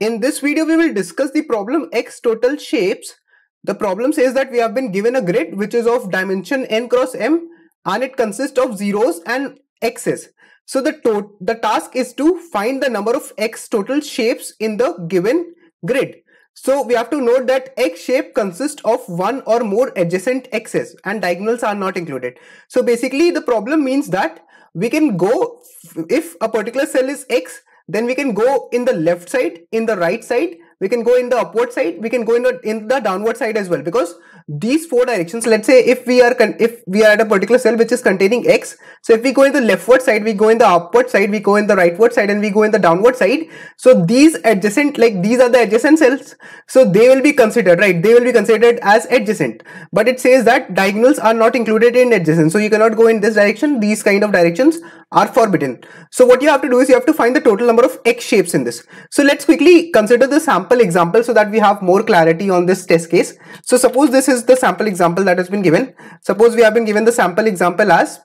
In this video, we will discuss the problem x total shapes. The problem says that we have been given a grid which is of dimension n cross m and it consists of zeros and x's. So the, the task is to find the number of x total shapes in the given grid. So we have to note that x shape consists of one or more adjacent x's and diagonals are not included. So basically the problem means that we can go if a particular cell is x then we can go in the left side in the right side. We can go in the upward side. We can go in the in the downward side as well. Because these four directions let's say if we are if we are at a particular cell which is containing x so if we go in the leftward side we go in the upward side we go in the rightward side and we go in the downward side so these adjacent like these are the adjacent cells so they will be considered right? They will be considered as adjacent. But it says that diagonals are not included in adjacent so you cannot go in this direction. These kind of directions are forbidden. So what you have to do is you have to find the total number of x shapes in this. So let's quickly consider the sample example so that we have more clarity on this test case. So suppose this is the sample example that has been given. Suppose we have been given the sample example as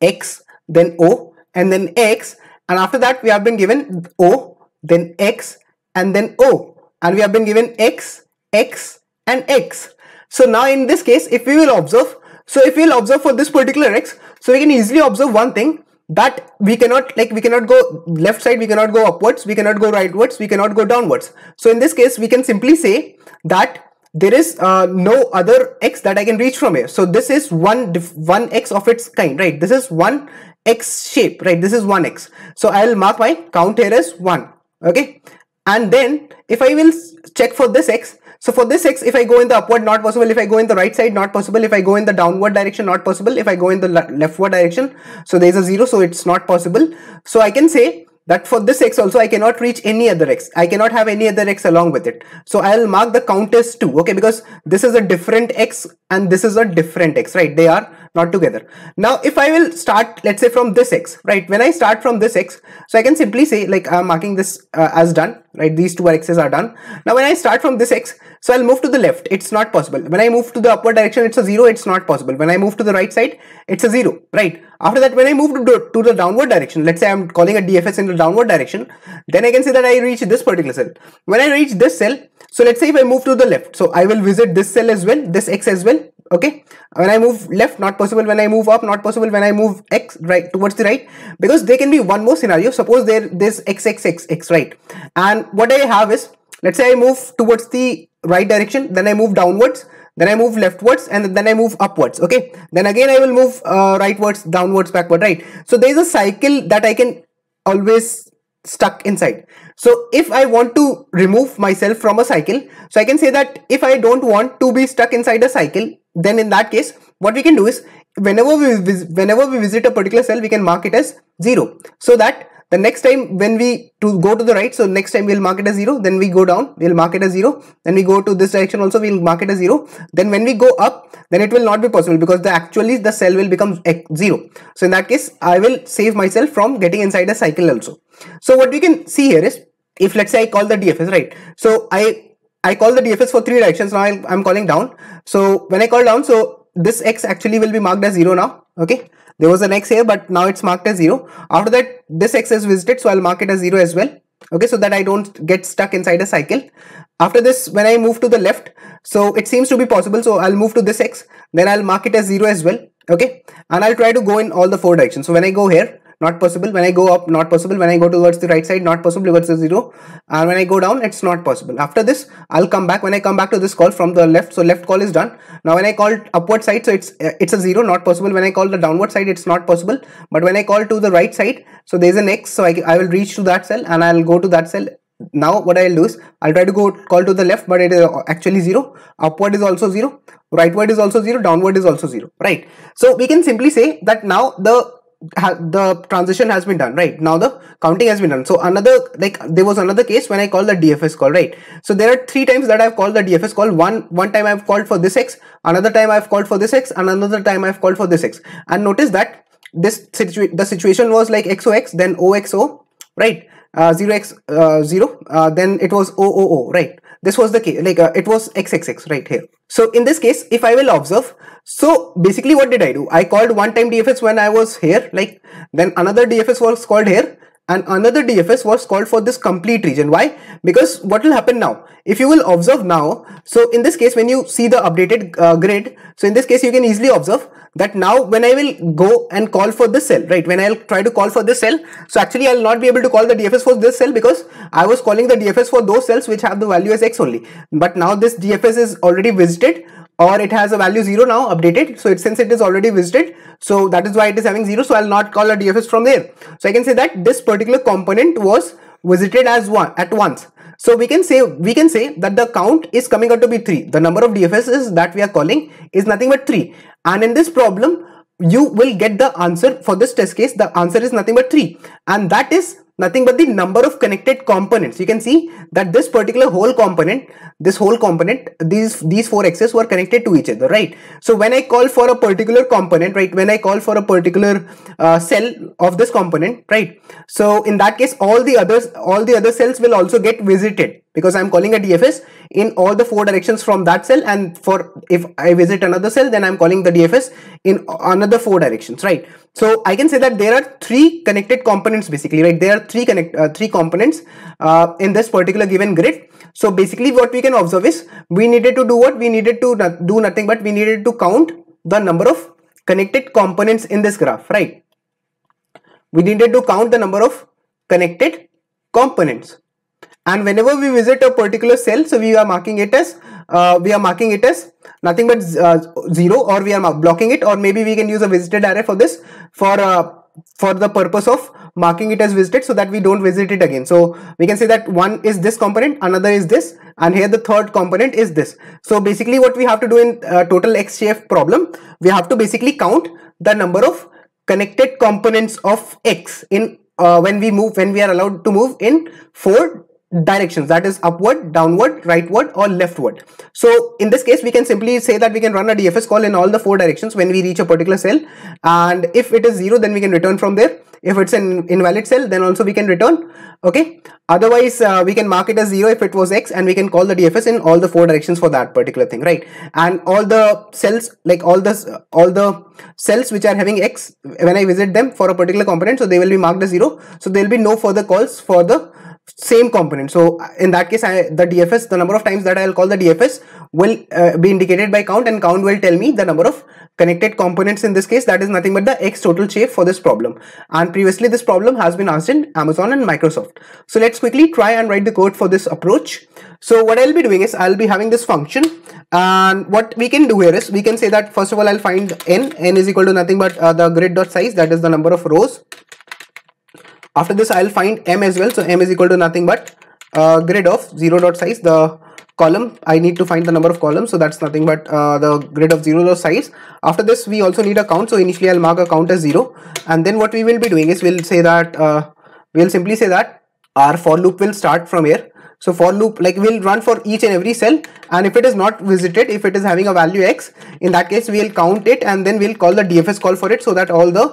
x, then o, and then x, and after that we have been given o, then x, and then o, and we have been given x, x, and x. So now in this case, if we will observe, so if we will observe for this particular x, so we can easily observe one thing that we cannot like we cannot go left side we cannot go upwards we cannot go rightwards we cannot go downwards so in this case we can simply say that there is uh, no other x that I can reach from here. So this is one one x of its kind, right? This is one x shape, right? This is one x. So I'll mark my count here as one, okay? And then if I will check for this x, so for this x, if I go in the upward, not possible. If I go in the right side, not possible. If I go in the downward direction, not possible. If I go in the leftward direction, so there's a zero, so it's not possible. So I can say that for this x also I cannot reach any other x. I cannot have any other x along with it. So I'll mark the count as 2, okay, because this is a different x and this is a different x, right? They are not together. Now, if I will start, let's say from this x, right? When I start from this x, so I can simply say like I'm marking this uh, as done, right? These two x's are done. Now, when I start from this x, so I'll move to the left. It's not possible. When I move to the upward direction, it's a zero. It's not possible. When I move to the right side, it's a zero, right? After that, when I move to, to the downward direction, let's say I'm calling a DFS in the downward direction, then I can say that I reach this particular cell. When I reach this cell, so let's say if I move to the left, so I will visit this cell as well, this X as well, okay? When I move left, not possible. When I move up, not possible. When I move X right towards the right, because there can be one more scenario. Suppose there this X, X, X, X, right? And what I have is, let's say I move towards the right direction, then I move downwards, then I move leftwards and then I move upwards okay? Then again I will move uh, rightwards downwards backward right? So there is a cycle that I can always stuck inside. So if I want to remove myself from a cycle so I can say that if I don't want to be stuck inside a cycle then in that case what we can do is whenever we whenever we visit a particular cell we can mark it as 0 so that the next time when we to go to the right so next time we'll mark it as 0 then we go down we'll mark it as 0 then we go to this direction also we'll mark it as 0 then when we go up then it will not be possible because the actually the cell will become 0 so in that case I will save myself from getting inside a cycle also. So what we can see here is if let's say I call the DFS right? So I I call the DFS for three directions now I'm calling down. So when I call down so this X actually will be marked as 0 now okay there was an x here but now it's marked as 0 after that this x is visited so I'll mark it as 0 as well. Okay so that I don't get stuck inside a cycle. After this when I move to the left so it seems to be possible so I'll move to this x. Then I'll mark it as 0 as well. Okay and I'll try to go in all the four directions. So when I go here not possible. When i go up not possible. When i go towards the right side not possible. Towards the zero. And when i go down it's not possible. After this i'll come back. When i come back to this call from the left so left call is done. Now when i call upward side so it's it's a zero not possible. When i call the downward side it's not possible. But when i call to the right side so there's an x so i, I will reach to that cell and i'll go to that cell. Now what I'll do is I'll try to go call to the left but it is actually 0 upward is also 0 rightward is also 0 downward is also 0 right. So we can simply say that now the the transition has been done right? Now the counting has been done. So another like there was another case when i called the dfs call right? So there are three times that i've called the dfs call. One one time i've called for this x another time i've called for this x and another time i've called for this x. And notice that this situation the situation was like xox then oxo right? Uh, 0x uh, 0 uh, then it was ooo right? This was the case like uh, it was xxx right here so in this case if i will observe so basically what did i do i called one time dfs when i was here like then another dfs was called here and another DFS was called for this complete region. Why? Because what will happen now? If you will observe now, so in this case, when you see the updated uh, grid, so in this case, you can easily observe that now when I will go and call for this cell, right? When I'll try to call for this cell, so actually I'll not be able to call the DFS for this cell because I was calling the DFS for those cells which have the value as X only. But now this DFS is already visited or it has a value 0 now updated so it since it is already visited so that is why it is having 0 so I'll not call a DFS from there so I can say that this particular component was visited as one at once so we can say we can say that the count is coming out to be 3 the number of DFSs that we are calling is nothing but 3 and in this problem you will get the answer for this test case. The answer is nothing but 3 and that is nothing but the number of connected components. You can see that this particular whole component this whole component these these four x's were connected to each other right? So when i call for a particular component right when i call for a particular uh, cell of this component right? So in that case all the others all the other cells will also get visited because i'm calling a dfs in all the four directions from that cell and for if i visit another cell then i'm calling the dfs in another four directions right so I can say that there are three connected components basically, right? There are three connect uh, three components uh, in this particular given grid. So basically what we can observe is we needed to do what? We needed to do nothing but we needed to count the number of connected components in this graph, right? We needed to count the number of connected components. And whenever we visit a particular cell, so we are marking it as uh, we are marking it as nothing but uh, 0 or we are blocking it or maybe we can use a visited array for this for uh, for the purpose of marking it as visited so that we don't visit it again. So we can say that one is this component another is this and here the third component is this. So basically what we have to do in uh, total x shape problem we have to basically count the number of connected components of x in uh, when we move when we are allowed to move in four directions that is upward downward rightward or leftward. So in this case we can simply say that we can run a dfs call in all the four directions when we reach a particular cell. And if it is zero then we can return from there. If it's an invalid cell then also we can return okay? Otherwise uh, we can mark it as zero if it was x and we can call the dfs in all the four directions for that particular thing right? And all the cells like all the all the cells which are having x when i visit them for a particular component so they will be marked as zero. So there will be no further calls for the same component. So in that case I, the dfs the number of times that i'll call the dfs will uh, be indicated by count and count will tell me the number of connected components in this case. That is nothing but the x total shape for this problem. And previously this problem has been asked in amazon and microsoft. So let's quickly try and write the code for this approach. So what i'll be doing is i'll be having this function. And what we can do here is we can say that first of all i'll find n. n is equal to nothing but uh, the grid dot size that is the number of rows after this I'll find m as well. So m is equal to nothing but uh, grid of 0 dot size the column. I need to find the number of columns so that's nothing but uh, the grid of 0 dot size. After this we also need a count. So initially I'll mark a count as 0 and then what we will be doing is we'll say that uh, we'll simply say that our for loop will start from here so for loop like we'll run for each and every cell. And if it is not visited if it is having a value x in that case we'll count it and then we'll call the dfs call for it so that all the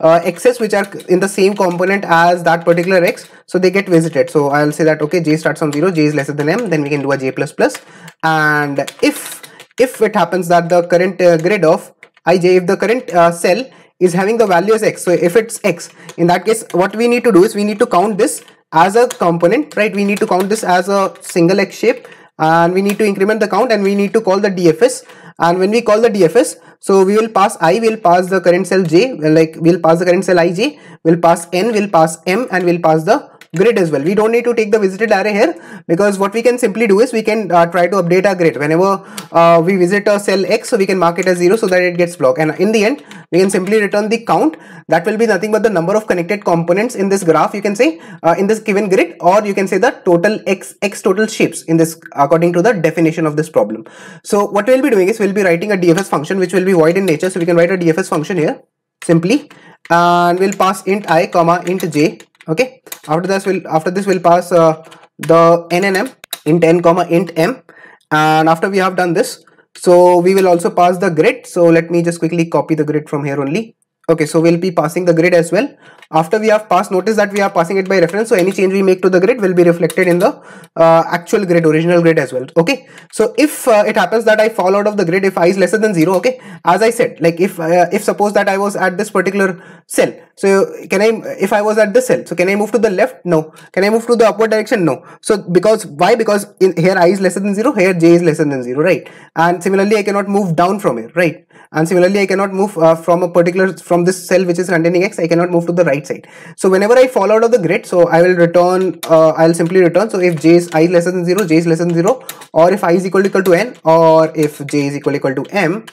uh, x's which are in the same component as that particular x so they get visited. So i'll say that okay j starts from 0 j is lesser than m then we can do a j plus plus. And if if it happens that the current uh, grid of ij if the current uh, cell is having the value as x so if it's x in that case what we need to do is we need to count this as a component right? We need to count this as a single x shape and we need to increment the count and we need to call the dfs and when we call the dfs so we will pass i will pass the current cell j like we'll pass the current cell ij will pass n will pass m and we'll pass the grid as well. We don't need to take the visited array here because what we can simply do is we can uh, try to update our grid. Whenever uh, we visit a cell x so we can mark it as 0 so that it gets blocked. And in the end we can simply return the count. That will be nothing but the number of connected components in this graph you can say uh, in this given grid or you can say the total x x total shapes in this according to the definition of this problem. So what we'll be doing is we'll be writing a dfs function which will be void in nature. So we can write a dfs function here simply. And we'll pass int i comma int j okay? After this we'll after this we'll pass uh, the n and m int n comma int m. And after we have done this so we will also pass the grid. So let me just quickly copy the grid from here only okay so we'll be passing the grid as well. After we have passed notice that we are passing it by reference so any change we make to the grid will be reflected in the uh, actual grid original grid as well okay? So if uh, it happens that i fall out of the grid if i is lesser than 0 okay? As i said like if uh, if suppose that i was at this particular cell so can i if i was at this cell so can i move to the left? No. Can i move to the upward direction? No. So because why? Because in here i is lesser than 0 here j is lesser than 0 right? And similarly i cannot move down from here right and similarly I cannot move uh, from a particular from this cell which is containing X I cannot move to the right side. So whenever I fall out of the grid so I will return uh, I'll simply return. So if j is i less than 0 j is less than 0 or if i is equal to, equal to n or if j is equal equal to m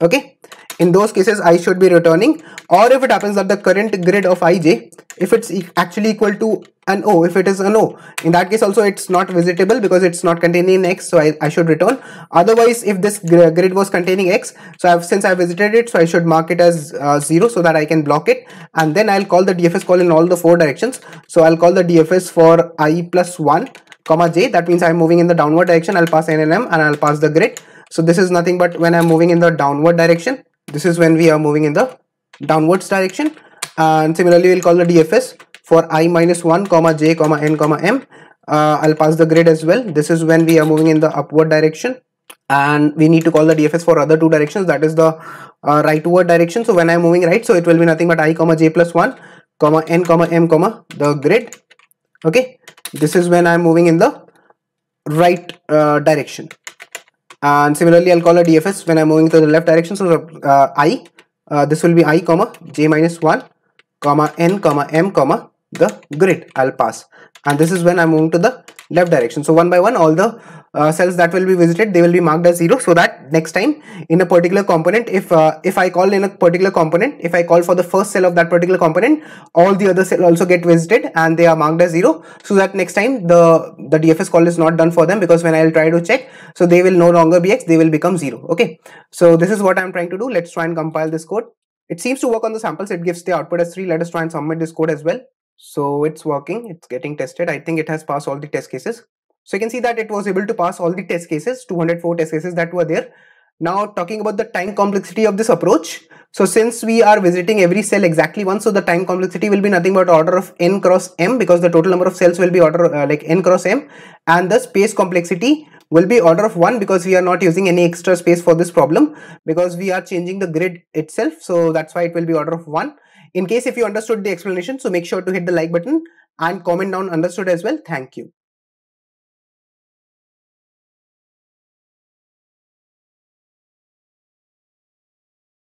okay? In those cases i should be returning. Or if it happens that the current grid of ij if it's e actually equal to an o if it is an o. In that case also it's not visitable because it's not containing x so i, I should return. Otherwise if this grid was containing x so I've, since i visited it so i should mark it as uh, 0 so that i can block it. And then i'll call the dfs call in all the four directions. So i'll call the dfs for i plus 1 comma j. That means i'm moving in the downward direction. I'll pass n and m and i'll pass the grid. So this is nothing but when i'm moving in the downward direction. This is when we are moving in the downwards direction. And similarly we'll call the dfs for i minus 1 comma j comma n comma m. Uh, i'll pass the grid as well. This is when we are moving in the upward direction. And we need to call the dfs for other two directions. That is the uh, rightward direction. So when i'm moving right so it will be nothing but i comma j plus 1 comma n comma m comma the grid. Okay? This is when i'm moving in the right uh, direction. And similarly I'll call a DFS when I'm moving to the left direction. So uh, I uh, this will be I comma J minus 1 comma N comma M comma the grid. I'll pass. And this is when I'm moving to the left direction. So one by one all the uh, cells that will be visited they will be marked as zero so that next time in a particular component if uh, if I call in a particular component if I call for the first cell of that particular component all the other cells also get visited and they are marked as zero so that next time the the DFS call is not done for them because when I'll try to check so they will no longer be X they will become zero okay? So this is what I'm trying to do. Let's try and compile this code. It seems to work on the samples. It gives the output as 3 let us try and submit this code as well so it's working it's getting tested. I think it has passed all the test cases. So you can see that it was able to pass all the test cases 204 test cases that were there. Now talking about the time complexity of this approach so since we are visiting every cell exactly once so the time complexity will be nothing but order of n cross m because the total number of cells will be order uh, like n cross m and the space complexity will be order of 1 because we are not using any extra space for this problem because we are changing the grid itself so that's why it will be order of 1 in case if you understood the explanation, so make sure to hit the like button and comment down understood as well. Thank you.